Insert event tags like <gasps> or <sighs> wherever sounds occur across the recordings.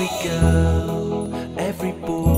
Every girl, every boy,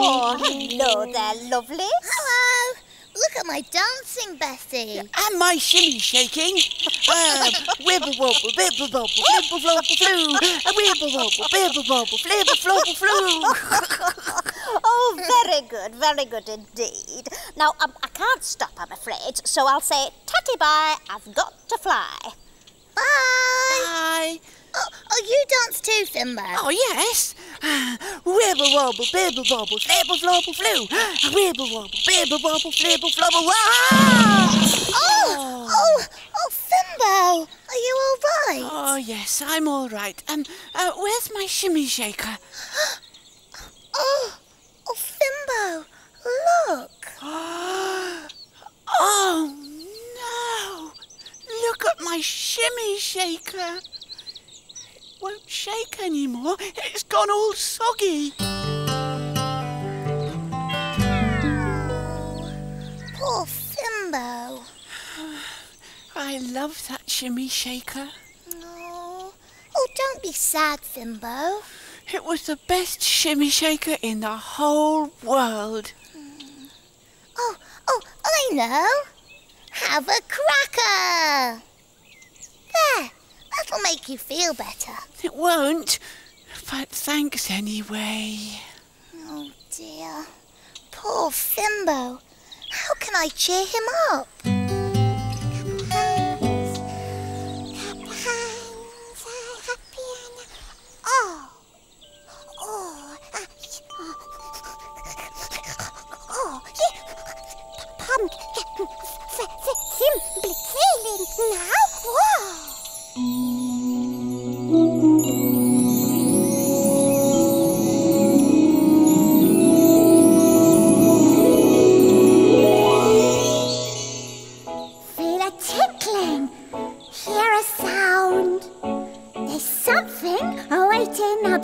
Oh, <laughs> hello there, lovely. Hello. Look at my dancing, Bessie. And my shimmy shaking. Uh, <laughs> wibble wobble, bibble bobble, flibble flobble. A wibble wobble, bibble bobble, flibble flobble flew. <laughs> Oh, very good, very good indeed. Now, um, I can't stop, I'm afraid, so I'll say tatty bye, I've got to fly. Bye. Hi. Oh, oh, you dance too, Simba. Oh, yes. Uh, <sighs> wibble wobble, bibble bobble, flibble flobble flew. A <gasps> wibble wobble, bibble bobble, flibble flobble. Ah! Oh, oh, oh, Fimbo, are you all right? Oh, yes, I'm all right. Um, uh, where's my shimmy shaker? <gasps> Oh, oh, Fimbo, look. <gasps> Oh, no. Look at my shimmy shaker. Won't shake anymore. It's gone all soggy. Poor Fimbo. I love that shimmy shaker. No. Oh, don't be sad, Fimbo. It was the best shimmy shaker in the whole world. Mm. Oh, oh, I know. Have a cracker. There, that'll make you feel better. It won't, but thanks anyway. Oh dear. Poor Fimbo. How can I cheer him up? Oh. Oh. Oh. Pum. Simply killing now. Whoa.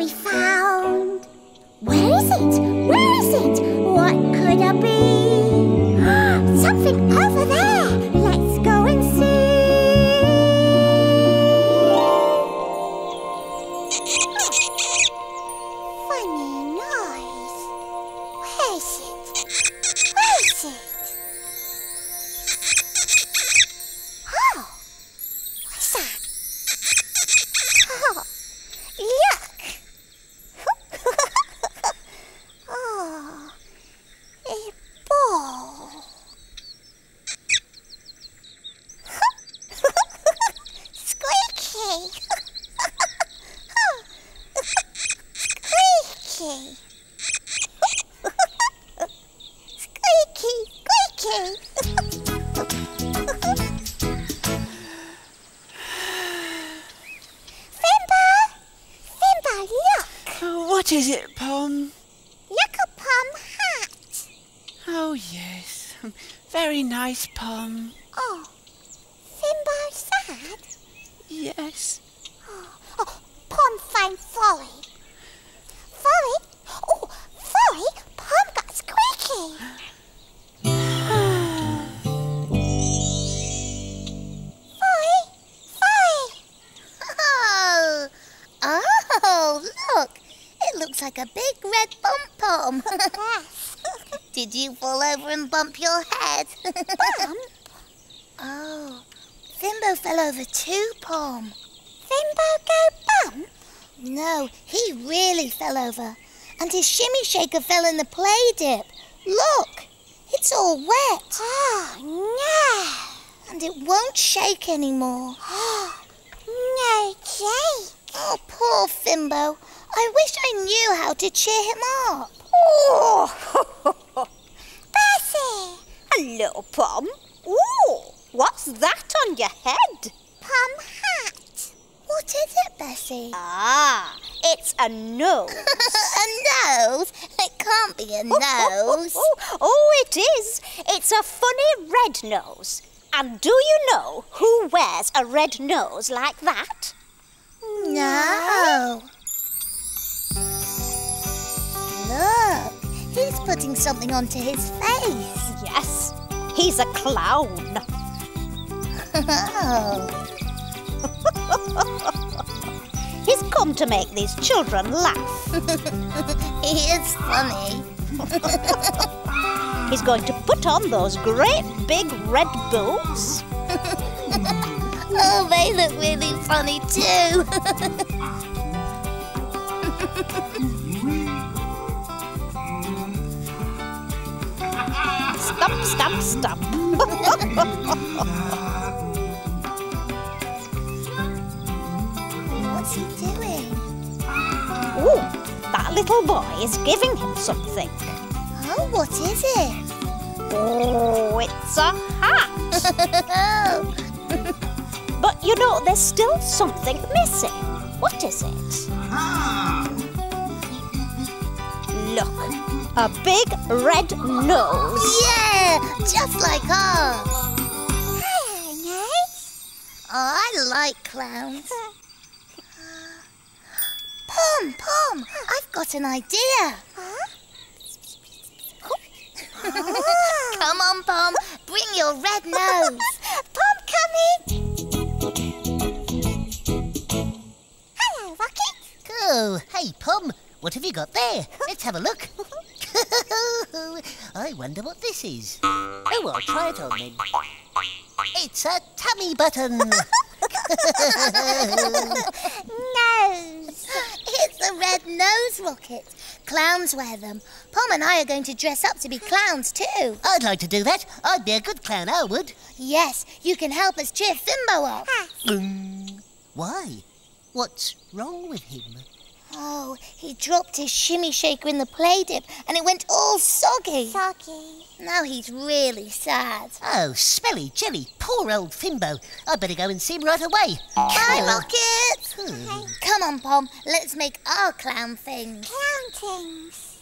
Be found. Where is it? Where is it? What could it be? Did you fall over and bump your head? Bump? oh, Fimbo fell over too, Pom. Fimbo go bump? No, he really fell over. And his shimmy shaker fell in the play dip. Look, it's all wet. Oh, no. And it won't shake anymore. <gasps> no shake. Oh, poor Fimbo. I wish I knew how to cheer him up. Oh! <laughs> hello, Pom. Ooh, what's that on your head? Pom hat. What is it, Bessie? Ah, it's a nose. <laughs> a nose? It can't be a nose. Oh, oh, it is. It's a funny red nose. And do you know who wears a red nose like that? No. Look, he's putting something onto his face. Yes, he's a clown. Oh, <laughs> He's come to make these children laugh. <laughs> he is funny. <laughs> He's going to put on those great big red boots. Oh, they look really funny too. Stump, stump, stump. What's he doing? Ooh, that little boy is giving him something. Oh, what is it? Oh, it's a hat. oh, <laughs> But you know, there's still something missing. What is it? Look, a big red nose. yeah, just like ours. Hello, nose. Oh, I like clowns. Pom, Pom, I've got an idea. Huh? Come on, Pom, bring your red nose. Pom coming. Hello, Rocket. Oh, hey, Pom. What have you got there? Let's have a look. <laughs> I wonder what this is. Oh, I'll try it on then. It's a tummy button. Nose. It's a red nose rocket. Clowns wear them. Pom and I are going to dress up to be clowns too. I'd like to do that. I'd be a good clown, I would. Yes, you can help us cheer Fimbo up. Um, why? What's wrong with him? Oh, he dropped his shimmy shaker in the play dip and it went all soggy. Soggy. Now he's really sad. Oh, smelly jelly, poor old Fimbo. I'd better go and see him right away. Bye, Oh. Rocket. Hmm. Come on, Pom. Let's make our clown things. Clown things.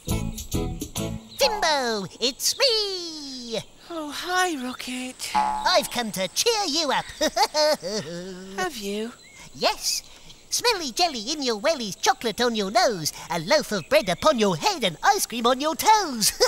Fimbo, it's me. Oh, hi, Rocket. I've come to cheer you up. <laughs> Have you? Yes. Smelly jelly in your wellies, chocolate on your nose, a loaf of bread upon your head, and ice cream on your toes. <laughs>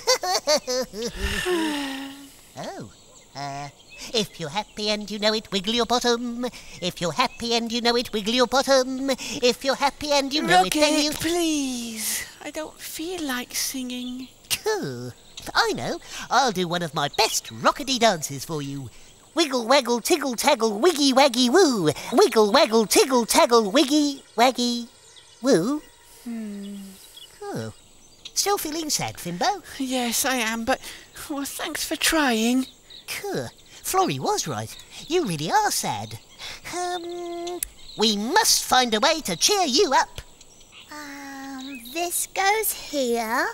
oh, uh, if you're happy and you know it, wiggle your bottom. If you're happy and you know it, wiggle your bottom. If you're happy and you know Rocket, it, then you. please. I don't feel like singing. Cool. I know. I'll do one of my best rockety dances for you. Wiggle waggle tiggle taggle wiggy waggy woo. Wiggle waggle tiggle taggle wiggy waggy woo. Hmm. Oh. Still feeling sad, Fimbo? Yes, I am, but well, thanks for trying. Cool. Florrie was right. You really are sad. Um, we must find a way to cheer you up. Um, this goes here.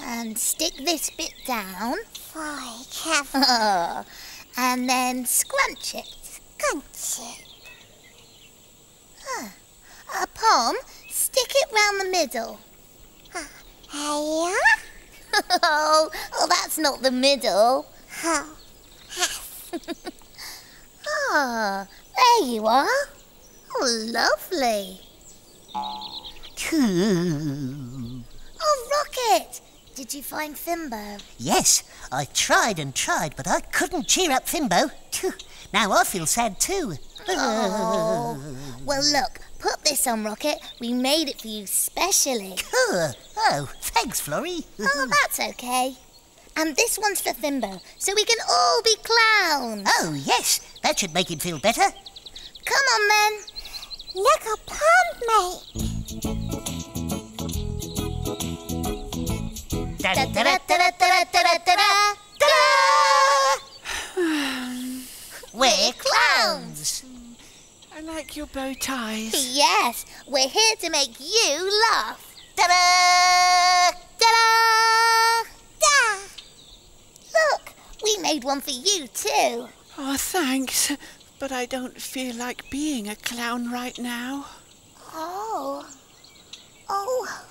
And stick this bit down. Very careful. <laughs> and then scrunch it. Scrunch it. Huh. Uh, Pom, stick it round the middle. Here? oh, oh, that's not the middle. Oh. <laughs> ah, there you are. Oh, lovely. Cool. Oh, Rocket! Did you find Fimbo? Yes, I tried and tried, but I couldn't cheer up Fimbo. Now I feel sad too. Oh. Well, look, put this on, Rocket. We made it for you specially. <laughs> Cool. Oh, thanks, Florrie. oh, that's okay. And this one's for Fimbo, so we can all be clowns. Oh, yes, that should make him feel better. Come on then. Look a pond, mate. We're clowns. I like your bow ties. Yes, we're here to make you laugh. Ta-da! Ta-da! Da! Look, we made one for you too. Oh, thanks. But I don't feel like being a clown right now. Oh. Oh,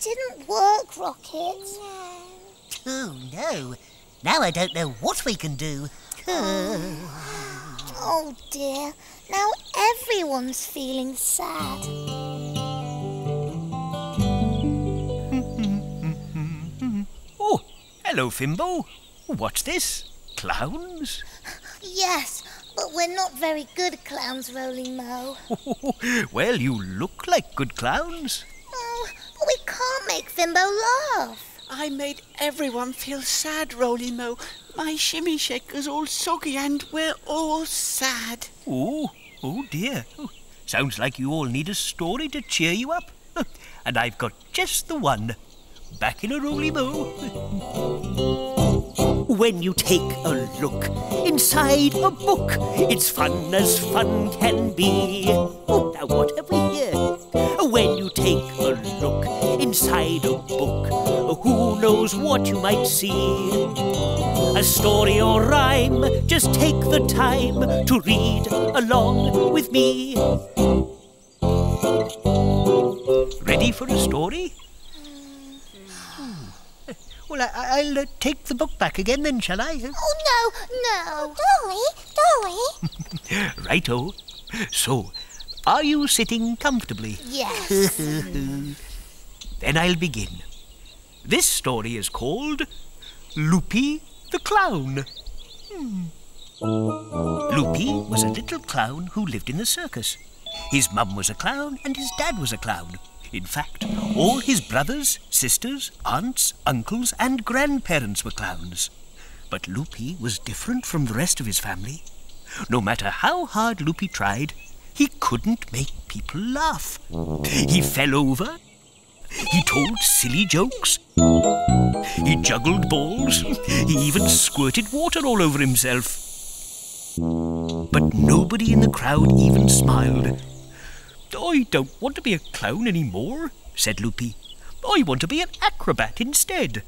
didn't work, Rocket. Oh, no. Now I don't know what we can do. Oh, oh dear. Now everyone's feeling sad. <laughs> Oh, hello, Fimbo. What's this? Clowns? Yes, but we're not very good clowns, Roly Mo. <laughs> well, you look like good clowns. Oh, but we can't make Fimbo laugh. I made everyone feel sad, Roly Mo. My shimmy shaker's all soggy and we're all sad. Oh, oh dear. Oh, sounds like you all need a story to cheer you up. <laughs> And I've got just the one. Back in a roly mo. <laughs> When you take a look inside a book, it's fun as fun can be. Oh, now what have we here? When you take a look inside a book, who knows what you might see? A story or rhyme, just take the time to read along with me. Ready for a story? Well, I, I'll uh, take the book back again then, shall I? Oh no, no. Dolly, Dolly. <laughs> Righto. So, are you sitting comfortably? Yes. <laughs> Then I'll begin. This story is called Loopy the Clown. Hmm. Loopy was a little clown who lived in the circus. His mum was a clown and his dad was a clown. In fact, all his brothers, sisters, aunts, uncles, and grandparents were clowns. But Loopy was different from the rest of his family. No matter how hard Loopy tried, he couldn't make people laugh. He fell over. He told silly jokes. He juggled balls. He even squirted water all over himself. But nobody in the crowd even smiled. I don't want to be a clown any more, said Loopy. I want to be an acrobat instead.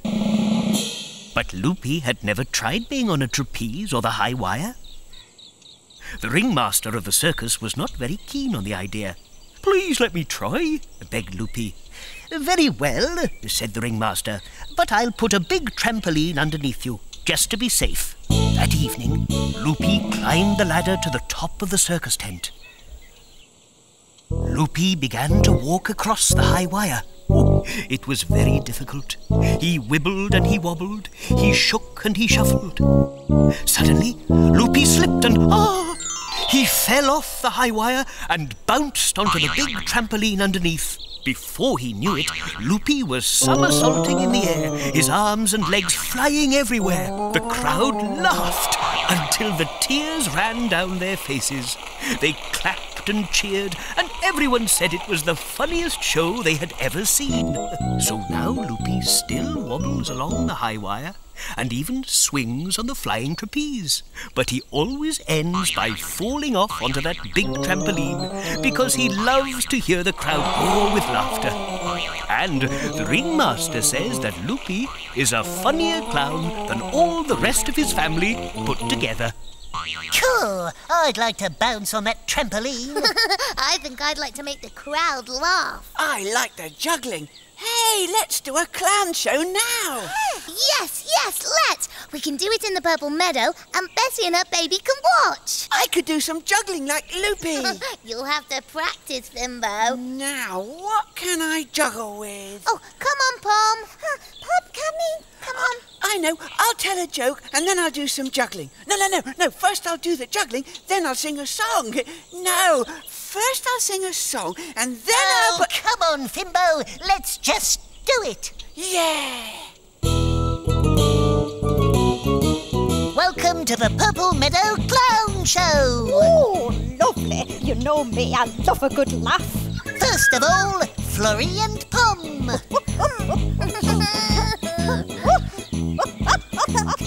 But Loopy had never tried being on a trapeze or the high wire. The ringmaster of the circus was not very keen on the idea. Please let me try, begged Loopy. Very well, said the ringmaster, but I'll put a big trampoline underneath you, just to be safe. That evening, Loopy climbed the ladder to the top of the circus tent. Loopy began to walk across the high wire. Oh, it was very difficult. He wibbled and he wobbled. He shook and he shuffled. Suddenly, Loopy slipped and ah! He fell off the high wire and bounced onto the big trampoline underneath. Before he knew it, Loopy was somersaulting in the air, his arms and legs flying everywhere. The crowd laughed until the tears ran down their faces. They clapped and cheered, and everyone said it was the funniest show they had ever seen. <laughs> So now Loopy still wobbles along the high wire and even swings on the flying trapeze. But he always ends by falling off onto that big trampoline because he loves to hear the crowd roar with laughter. And the ringmaster says that Loopy is a funnier clown than all the rest of his family put together. Cool. I'd like to bounce on that trampoline. <laughs> I think I'd like to make the crowd laugh. I like the juggling. Hey, let's do a clown show now. Yes, yes, let's. We can do it in the Purple Meadow, and Bessie and her baby can watch. I could do some juggling like Loopy. <laughs> You'll have to practice, Fimbo. now, what can I juggle with? Oh, come on, Pom. Pom, come in. Come on. I know. I'll tell a joke and then I'll do some juggling. No, no, no, no. First I'll do the juggling, then I'll sing a song. <laughs> No, first I'll sing a song and then oh, I'll oh, come on, Fimbo. Let's just do it. Yeah. Welcome to the Purple Meadow Clown Show. Oh, lovely. You know me, I love a good laugh. First of all, Florrie and Pom.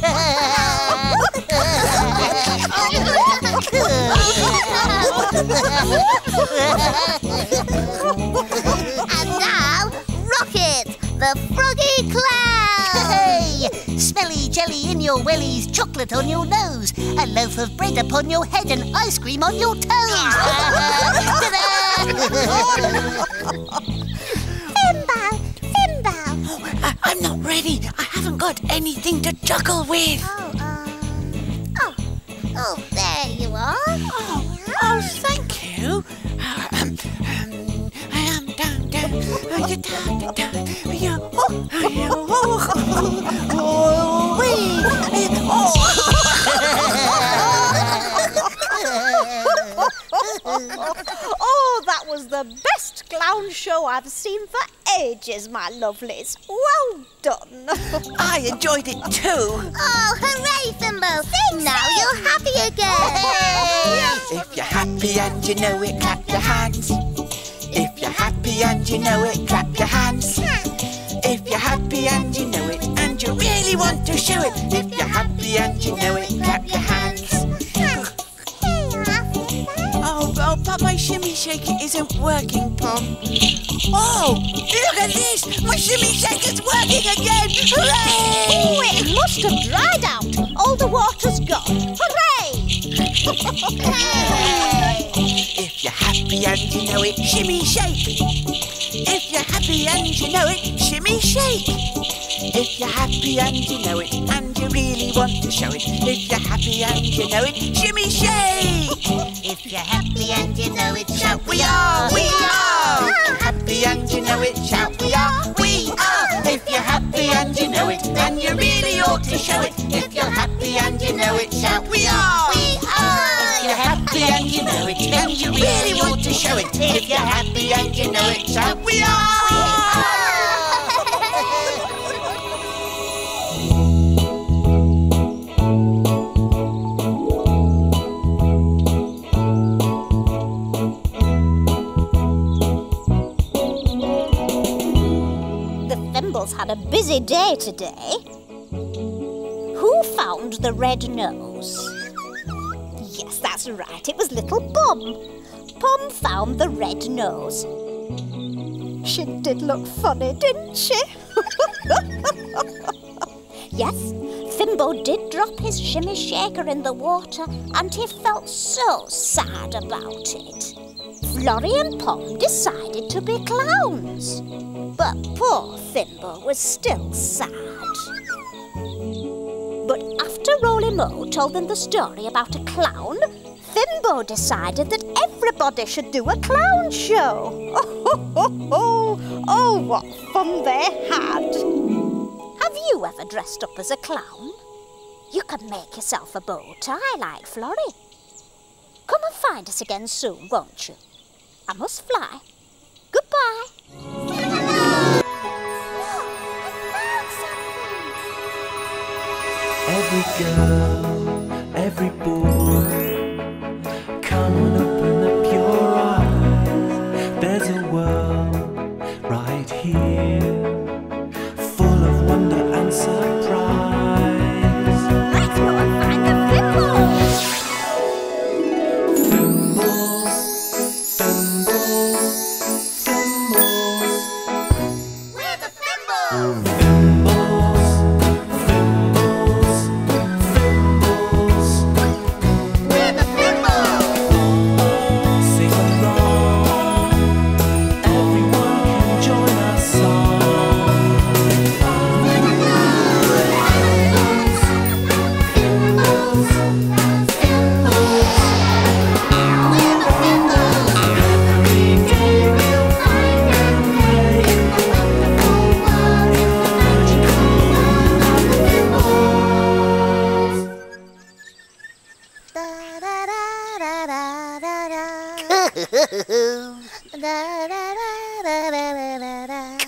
<laughs> <laughs> And now, Rocket, the Froggy Clown! Hey! Smelly jelly in your wellies, chocolate on your nose, a loaf of bread upon your head, and ice cream on your toes. Ta-da! Fimbo, Fimbo! I, I'm not ready. I haven't got anything to juggle with. Oh, um, oh, oh, there you are. Oh, oh thank <laughs> Oh, yeah. Wee. That was the best clown show I've seen for ages, my lovelies. Well done. <laughs> I enjoyed it too. Oh, hooray, Fimbo! Sing now, you're happy again! <laughs> If you're happy and you know it, clap your hands. If you're happy and you know it, clap your hands. If you're happy and you know it, and you really want to show it. If you're happy and you know it, clap your hands. Oh, oh, but my shimmy shaker isn't working, Pom. Oh, look at this! My shimmy shaker's working again! Hooray! Oh, it must have dried out. All the water's gone. Hooray! If you're happy and you know it, shimmy shake. If you're happy and you know it, shimmy shake. If you're happy and you know it, and you really want to show it. If you're happy and you know it, shimmy shake. If you're happy and you know it, shout We are, we are. If you're happy and you know it, shout we are, we are. If you're happy and you know it, then you really ought to show it. If you're happy and you know it, shout we are, we are. Happy and you know it, then you really want to show it. If you're happy and you know it, shout we are. The Fimbles had a busy day today. Who found the red nose? Right. It was little Pom. Pom found the red nose. She did look funny, didn't she? <laughs> yes, Fimbo did drop his shimmy shaker in the water and he felt so sad about it. Florrie and Pom decided to be clowns. But poor Fimbo was still sad. But after Roly Mo told them the story about a clown, Fimbo decided that everybody should do a clown show. Oh, ho, ho. oh what fun they had! Have you ever dressed up as a clown? You can make yourself a bow tie like Florrie. Come and find us again soon, won't you? I must fly. Goodbye.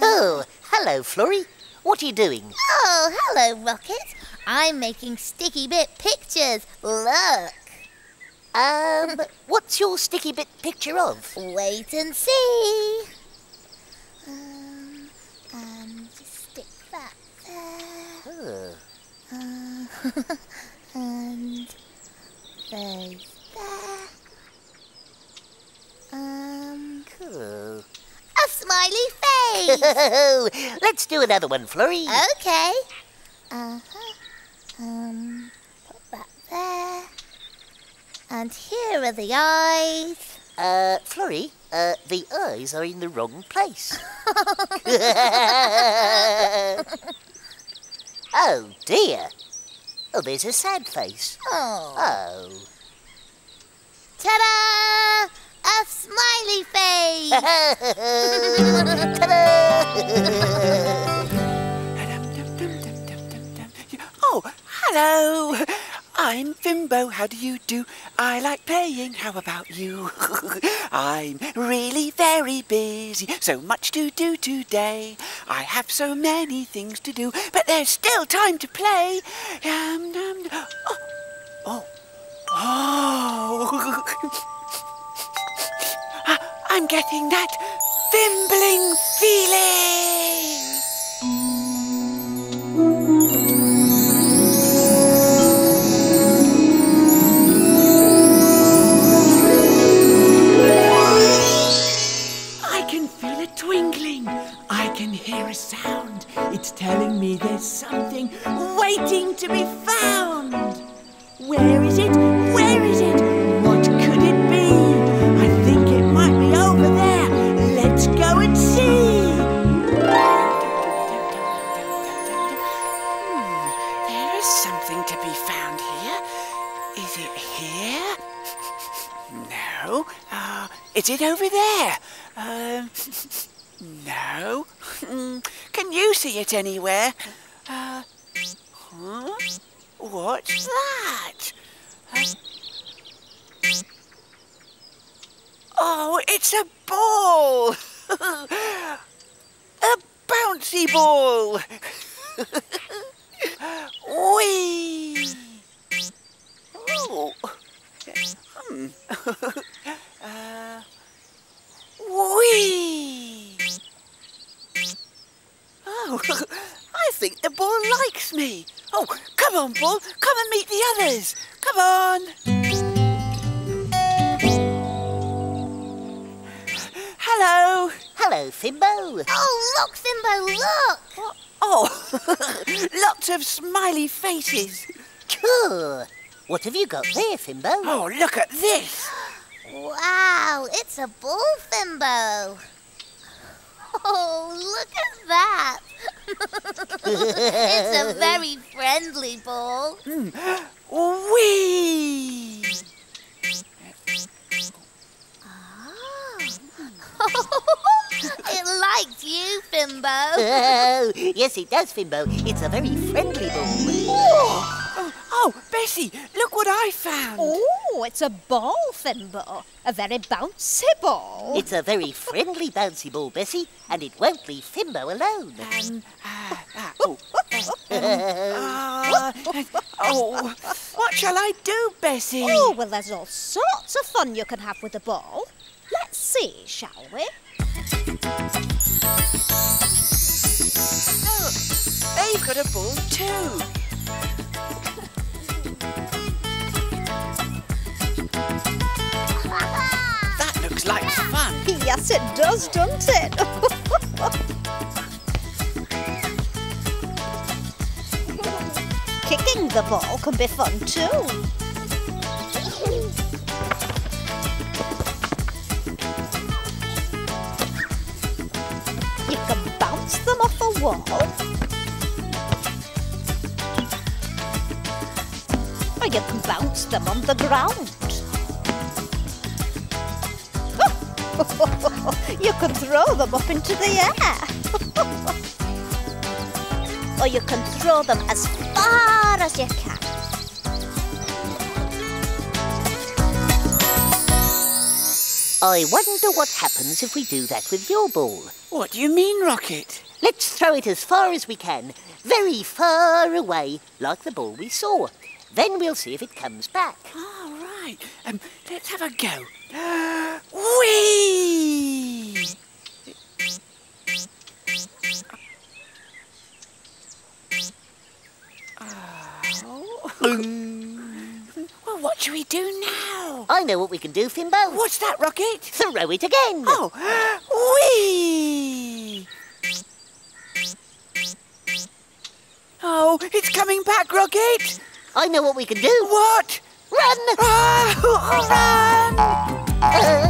Oh, hello, Florrie. What are you doing? Oh, hello, Rocket. I'm making sticky bit pictures. Look. Um, what's your sticky bit picture of? Wait and see. Um, and just stick that there. Oh. Uh, <laughs> and there's there. Um, Cool. a smiley face. <laughs> Let's do another one, Florrie. okay. Uh huh. Um, put that there. And here are the eyes. Uh, Florrie, uh, the eyes are in the wrong place. <laughs> <laughs> oh, dear. Oh, there's a sad face. Oh. Oh. Ta-da! A smiley face. <laughs> Oh, hello. I'm Fimbo. How do you do? I like playing. How about you? <laughs> I'm really very busy. So much to do today. I have so many things to do, but there's still time to play. Um, um, oh, oh, oh. <laughs> I'm getting that fimbling feeling. I can feel a twinkling. I can hear a sound. It's telling me there's something waiting to be found. Where is it? Where is it? Is it over there? Um, <laughs> no. <laughs> Can you see it anywhere? Uh, huh? What's that? Uh, oh, it's a ball! <laughs> a bouncy ball! Whee! Oh. Hmm. Whee! Oh, <laughs> I think the ball likes me. Oh, come on, ball. Come and meet the others. Come on. Hello. Hello, Fimbo. Oh, look, Fimbo, look. Oh, <laughs> lots of smiley faces. Cool. What have you got there, Fimbo? Oh, look at this. Wow, it's a bull, Fimbo. Oh, look at that. <laughs> it's a very friendly bull. Whee! Hmm. <gasps> Ah. <laughs> it likes you, Fimbo. Oh, yes, it does, Fimbo. It's a very friendly bull. Oh, oh, Bessie, look what I found. Oh, it's a ball, Fimbo. A very bouncy ball. It's a very friendly bouncy ball, Bessie, and it won't leave Fimbo alone. Um, ah, ah, oh, uh, oh, what shall I do, Bessie? Oh, well, there's all sorts of fun you can have with a ball. Let's see, shall we? Look, they've got a ball too. Yes, it does, doesn't it? Kicking the ball can be fun too. You can bounce them off a wall. Or you can bounce them on the ground. <laughs> you can throw them up into the air. <laughs> or you can throw them as far as you can. I wonder what happens if we do that with your ball. What do you mean, Rocket? Let's throw it as far as we can, very far away, like the ball we saw. Then we'll see if it comes back. All right. Um, let's have a go. Whee! Well, what shall we do now? I know what we can do, Fimbo. What's that, Rocket? Throw it again. Oh, whee! Oh, it's coming back, Rocket! I know what we can do. What? Run! Ah,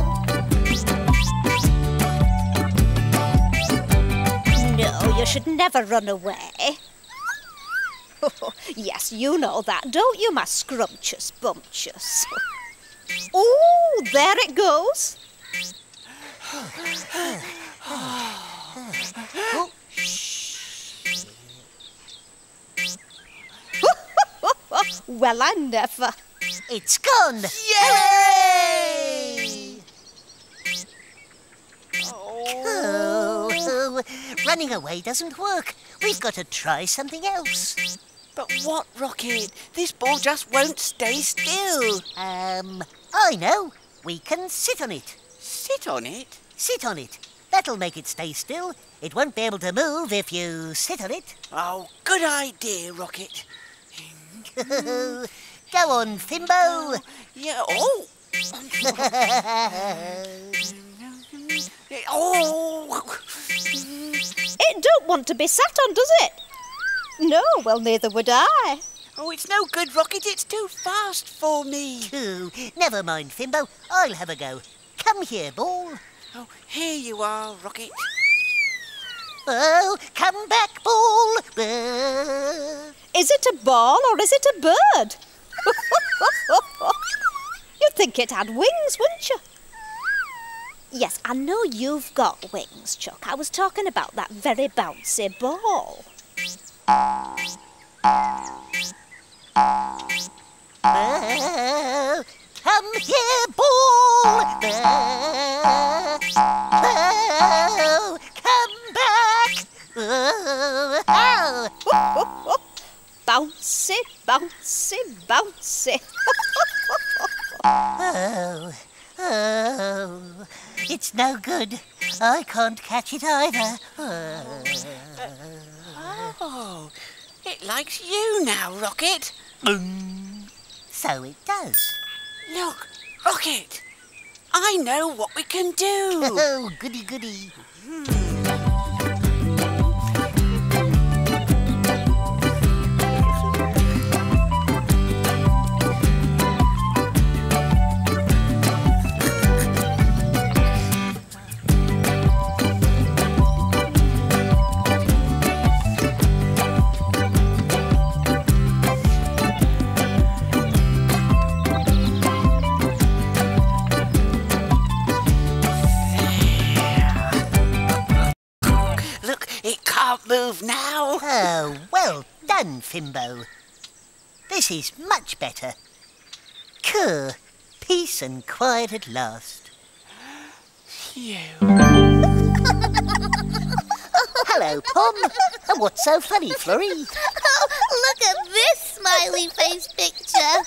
run! You should never run away. <laughs> yes, you know that, don't you, my scrumptious bumptious? <laughs> Oh, there it goes. <laughs> well, I never. It's gone. Yay! Oh, oh, oh. Running away doesn't work. We've got to try something else. But what, Rocket? This ball just won't stay still. Um, I know. We can sit on it. Sit on it. Sit on it. That'll make it stay still. It won't be able to move if you sit on it. Oh, good idea, Rocket. <laughs> Go on, Fimbo. Yeah. Oh. <laughs> <laughs> oh. It don't want to be sat on, does it? No, well, neither would I. Oh, it's no good, Rocket. It's too fast for me. Ooh, never mind, Fimbo. I'll have a go. Come here, ball. Oh, here you are, Rocket. Oh, come back, ball. Uh, Is it a ball or is it a bird? <laughs> You'd think it had wings, wouldn't you? Yes, I know you've got wings, Chuck. I was talking about that very bouncy ball. oh, come here, ball. Oh, come back. Oh. Bouncy, bouncy, bouncy. Oh, <laughs> oh, it's no good. I can't catch it either. Oh. Oh, it likes you now, Rocket. So it does. Look, Rocket. I know what we can do. <laughs> Oh, goody goody. Look, done, Fimbo. This is much better. Cur, peace and quiet at last. Phew. <laughs> Hello, Pom. And what's so funny, Florrie? Oh, look at this smiley face picture.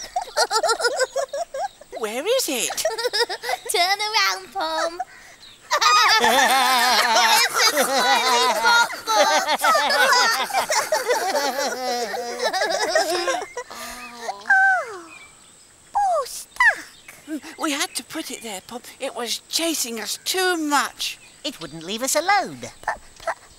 Where is it? <laughs> Turn around, Pom. It's a smiley pop Oh, stuck. We had to put it there, Pop. It was chasing us too much. It wouldn't leave us alone.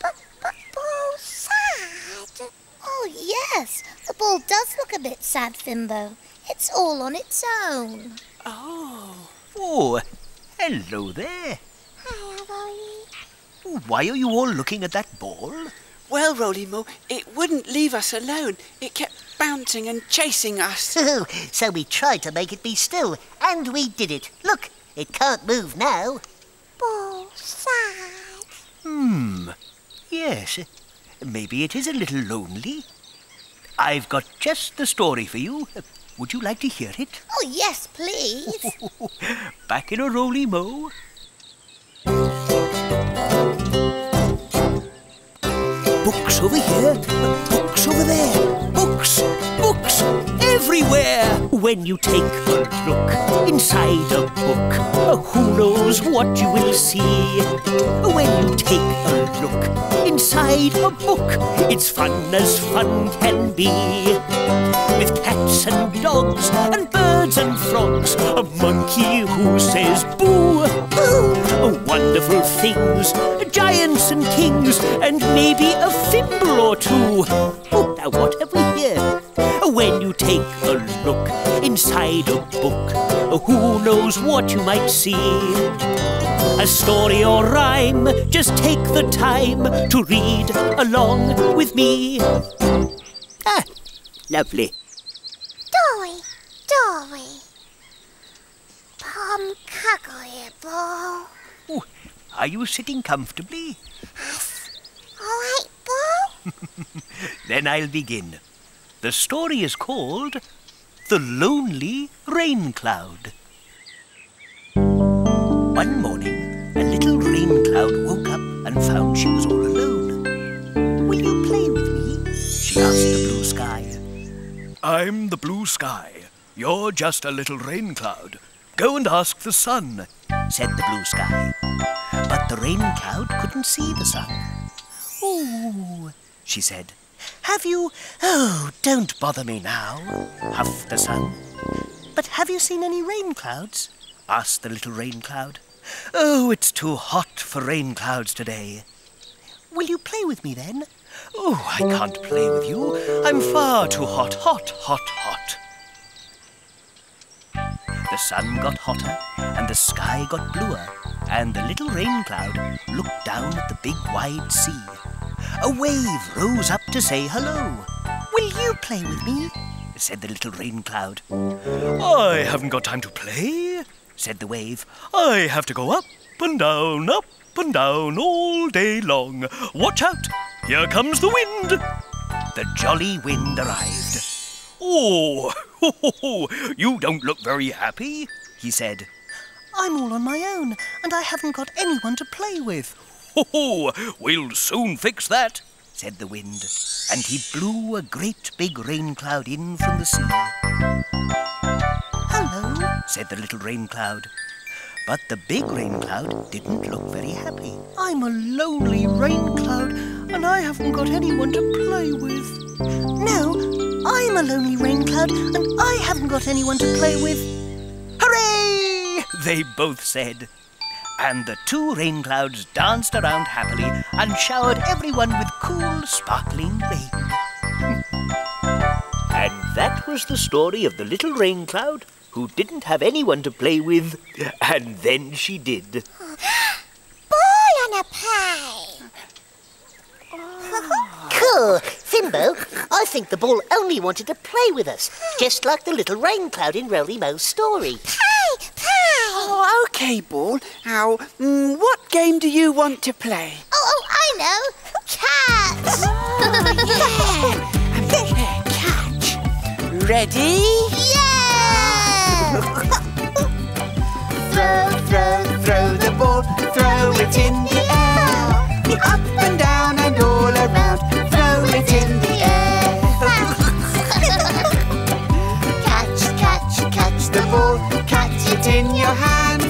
Ball sad. Oh, yes. The ball does look a bit sad, Fimbo. It's all on its own. Oh. Oh, hello there. Hello, Roly. Why are you all looking at that ball? Well, Roly Mo, it wouldn't leave us alone. It kept bouncing and chasing us. <laughs> so we tried to make it be still, and we did it. Look, it can't move now. Ball sad. Hmm. Yes. Maybe it is a little lonely. I've got just the story for you. Would you like to hear it? Oh, yes, please. <laughs> Back in a roly mo. Books over here, books over there, books, books everywhere. When you take a look inside a book, uh, who knows what you will see? When you take a look inside a book, it's fun as fun can be. With cats and dogs and birds and frogs, a monkey who says boo, boo, wonderful things, giants and kings, and maybe a thimble or two. Oh, now what have we here? When you take a look inside a book, who knows what you might see? A story or rhyme, just take the time to read along with me. Ah, lovely. Dory, Dory. Cuckoo, Boo. Oh, are you sitting comfortably? All right, Bo? <laughs> Then I'll begin. The story is called The Lonely Rain Cloud. One morning, a little rain cloud woke up and found she was all alone. Will you play with me? She asked the blue sky. I'm the blue sky. You're just a little rain cloud. Go and ask the sun, said the blue sky. But the rain cloud couldn't see the sun. Ooh, she said. Have you... Oh, don't bother me now, huffed the sun. But have you seen any rain clouds? asked the little rain cloud. Oh, it's too hot for rain clouds today. Will you play with me then? Oh, I can't play with you. I'm far too hot, hot, hot, hot. The sun got hotter and the sky got bluer, and the little rain cloud looked down at the big wide sea. A wave rose up to say hello. Will you play with me? said the little rain cloud. I haven't got time to play, said the wave. I have to go up and down, up and down all day long. Watch out! Here comes the wind! The jolly wind arrived. Oh, ho, ho, ho, you don't look very happy, he said. I'm all on my own, and I haven't got anyone to play with. Ho, ho, we'll soon fix that, said the wind, and he blew a great big rain cloud in from the sea. Hello, said the little rain cloud. But the big rain cloud didn't look very happy. I'm a lonely rain cloud, and I haven't got anyone to play with. No, I'm a lonely rain cloud, and I haven't got anyone to play with. Hooray! They both said. And the two rain clouds danced around happily and showered everyone with cool, sparkling rain. and that was the story of the little rain cloud who didn't have anyone to play with, and then she did. Ball on a pie. Cool. Fimbo, I think the ball only wanted to play with us, just like the little rain cloud in Roly Mo's story. Pie, pie. Oh, okay, Ball. Now, mm, what game do you want to play? Oh, oh, I know. Cats. Yeah, <laughs> catch. Ready? yeah. <laughs> Throw, throw, throw the ball, throw it in the air. Up it in your hand.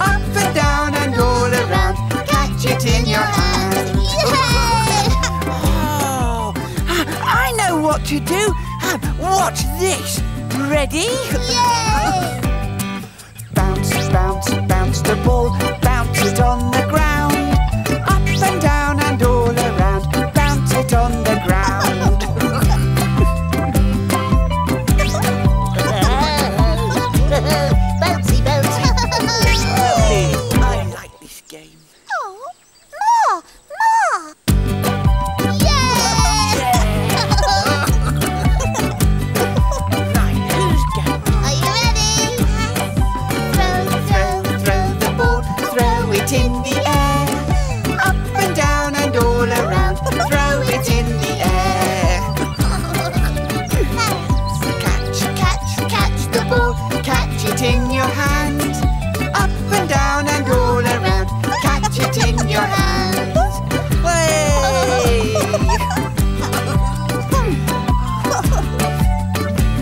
Up and down and all around, catch it in your hand. Oh, I know what to do. Uh, Watch this. Ready? Bounce, bounce, bounce the ball, bounce it on the ground. Up and down and all around, bounce it on the ground.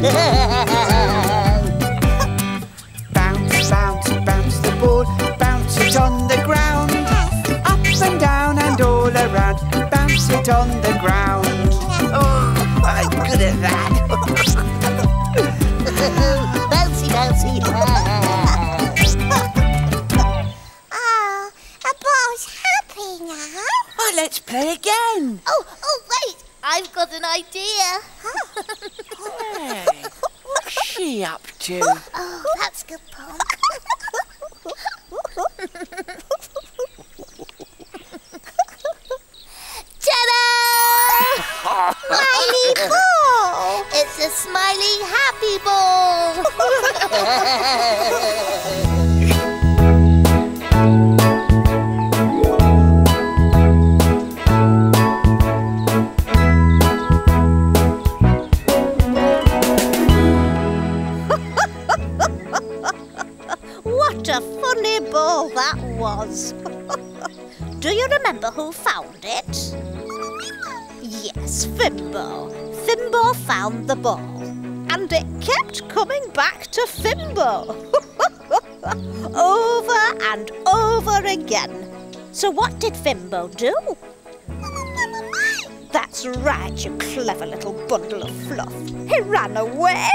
<laughs> bounce, bounce, bounce the ball, bounce it on the ground. Up and down and all around, bounce it on the ground. Oh, I'm good at that. <laughs> bouncy, bouncy. <laughs> oh, a ball's happy now. Oh, let's play again. Oh, oh, wait. I've got an idea. She you remember who found it? Yes, Fimbo. Fimbo found the ball. And it kept coming back to Fimbo. <laughs> over and over again. So what did Fimbo do? That's right, you clever little bundle of fluff. He ran away.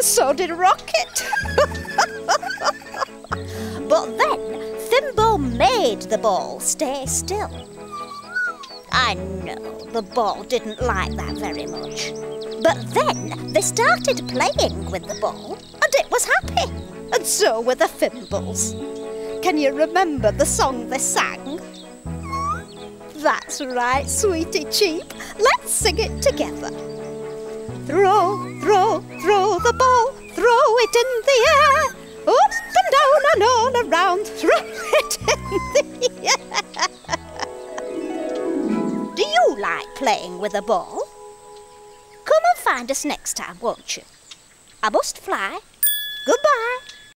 So did Rocket. <laughs> But then Thimble made the ball stay still. I know the ball didn't like that very much. But then they started playing with the ball and it was happy. And so were the Fimbles. Can you remember the song they sang? That's right, sweetie cheap. Let's sing it together. Throw, throw, throw the ball, throw it in the air. Up and down and all around, throw it the. Do you like playing with a ball? Come and find us next time, won't you? I must fly. Goodbye.